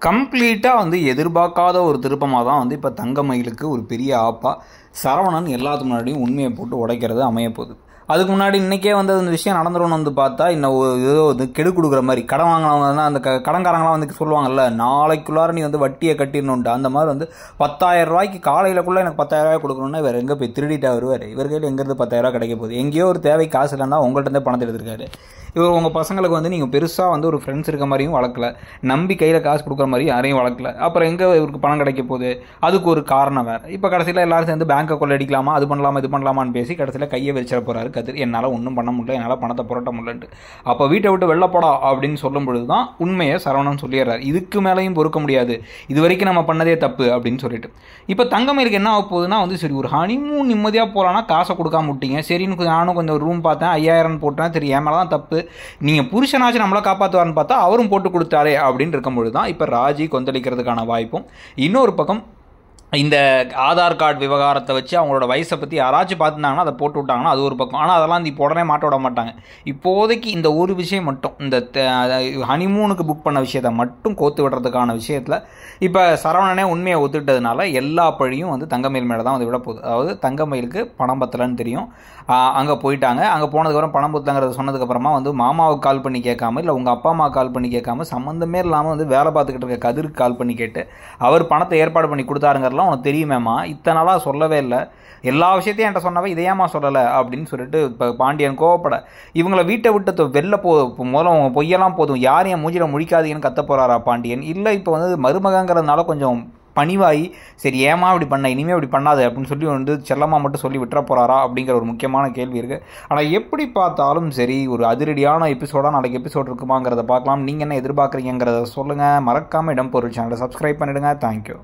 கம்ப்ளீட்டாக வந்து எதிர்பார்க்காத ஒரு திருப்பமாக தான் வந்து இப்போ தங்கமயிலுக்கு ஒரு பெரிய ஆப்பாக சரவணன் எல்லாத்துக்கு முன்னாடியும் உண்மையை போட்டு உடைக்கிறது அமையப்போகுது. அதுக்கு முன்னாடி இன்றைக்கே வந்து அந்த விஷயம் நடந்துரும்னு வந்து பார்த்தா இன்னும் ஒரு ஏதோ வந்து கெடு கொடுக்குற மாதிரி கடன் வாங்கினவங்க அந்த க கடன்காரங்களாம் வந்து சொல்லுவாங்கல்ல நாளைக்குள்ளார நீ வந்து வட்டியை கட்டிடணுண்டா அந்த மாதிரி வந்து பத்தாயிரம் ரூபாய்க்கு காலையிலக்குள்ளே எனக்கு பத்தாயிரம் ரூபாய் கொடுக்கணும்னா எங்கே போய் திருடிட்டா வருவார்? இவர் கையில் எங்கேருந்து பத்தாயிரம் ரூபாய் கிடைக்க போகுது? எங்கேயோ ஒரு தேவை காசு இல்லைன்னா உங்கள்கிட்ட இருந்தே பணத்தை எடுத்திருக்காரு. இவர் உங்கள் பசங்களுக்கு வந்து நீங்கள் பெருசாக வந்து ஒரு ஃப்ரெண்ட்ஸ் இருக்க மாதிரியும் வளர்க்கல. நம்பி கையில் காசு கொடுக்குற மாதிரி யாரையும் வளர்க்கல. அப்புறம் எங்கே இவருக்கு பணம் கிடைக்க போகுது? அதுக்கு ஒரு காரணம் வேறு. இப்போ கடைசியில் எல்லாரும் சேர்ந்து பேங்க்கை கொள்ளடிக்கலாமா அது பண்ணலாமா? இது பண்ணலாமான்னு பேசி கடைசியில் கையை விரிச்சிட போகிறாரு கதிர் என்னால் ஒன்றும் பண்ண முடியல என்னால் பணத்தை புரட்ட முடியலன்ட்டு. அப்போ வீட்டை விட்டு வெளில போடா அப்படின்னு சொல்லும் பொழுது தான் உண்மையை சரவணன் சொல்லிடுறாரு. இதுக்கு மேலேயும் பொறுக்க முடியாது. இது வரைக்கும் நம்ம பண்ணதே தப்பு அப்படின்னு சொல்லிட்டு. இப்போ தங்கமயிலுக்கு என்ன ஆக போகுதுன்னா வந்து சரி ஒரு ஹனிமூன் நிம்மதியாக போகலான்னா காசை கொடுக்காம விட்டீங்க. சரின்னு நானும் கொஞ்சம் ரூம் பார்த்தேன் ஐயாயிரம் போட்டேன். சரி ஏன் மேலே தான் தப்பு. நீங்கள் புருஷனாச்சும் நம்மளை காப்பாற்றுவார்னு பார்த்தா அவரும் போட்டு கொடுத்தாரே அப்படின்னு இருக்கும்பொழுது தான் இப்போ ராஜி கொந்தளிக்கிறதுக்கான வாய்ப்பும். இன்னொரு பக்கம் இந்த ஆதார் கார்டு விவகாரத்தை வச்சு அவங்களோட வயசை பற்றி யாராச்சும் பார்த்துருந்தாங்கன்னா அதை போட்டு விட்டாங்கன்னா அது ஒரு பக்கம். ஆனால் அதெல்லாம் இப்போ உடனே மாட்ட விட மாட்டாங்க. இப்போதைக்கு இந்த ஒரு விஷயம் மட்டும் இந்த ஹனிமூனுக்கு புக் பண்ண விஷயத்தை மட்டும் கோத்து விடுறதுக்கான விஷயத்தில் இப்போ சரவணனே உண்மையை ஒத்துட்டதுனால எல்லா பழியும் வந்து தங்கமயில் மேலே தான் வந்து விட போகுது. அதாவது தங்கமயிலுக்கு பணம் பத்தலைன்னு தெரியும். அங்கே போயிட்டாங்க. அங்கே போனதுக்கப்புறம் பணம் பத்தலங்கிறத சொன்னதுக்கப்புறமா வந்து மாமாவுக்கு கால் பண்ணி கேட்காம இல்லை உங்கள் அப்பா அம்மா கால் பண்ணி கேட்காம சம்மந்தமே இல்லாமல் வந்து வேலை பார்த்துக்கிட்டு இருக்க கதிருக்கு கால் பண்ணி கேட்டு அவர் பணத்தை ஏற்பாடு பண்ணி கொடுத்தாருங்கிறலாம் உனக்கு தெரியுமேம்மா. இத்தனை நாளாக சொல்லவே இல்லை. எல்லா விஷயத்தையும் என்கிட்ட சொன்னவ இதையாமா சொல்லலை அப்படின்னு சொல்லிட்டு இப்போ பாண்டியன் கோவப்பட இவங்கள வீட்டை விட்டு வெளில போ முதல்ல அவங்க பொய்யெல்லாம் போதும். யார் என் மூஞ்சில முழிக்காதீங்கன்னு கத்த போகிறாரா பாண்டியன்? இல்லை இப்போ வந்து மருமகங்கிறதுனால கொஞ்சம் பணிவாகி சரி ஏமா இப்படி பண்ண? இனிமேல் இப்படி பண்ணாது. அப்படின்னு சொல்லி வந்து செல்லம்மா மட்டும் சொல்லி விட்டுற போகிறாரா அப்படிங்கிற ஒரு முக்கியமான கேள்வி இருக்குது ஆனால் எப்படி பார்த்தாலும் சரி ஒரு அதிரடியான எபிசோடாக நாளைக்கு எபிசோட் இருக்குமாங்கிறத பார்க்கலாம். நீங்கள் என்ன எதிர்பார்க்குறீங்கிறத சொல்லுங்கள் மறக்காமல் இடம் பொருள் சேனலை சப்ஸ்கிரைப் பண்ணிவிடுங்க தேங்க்யூ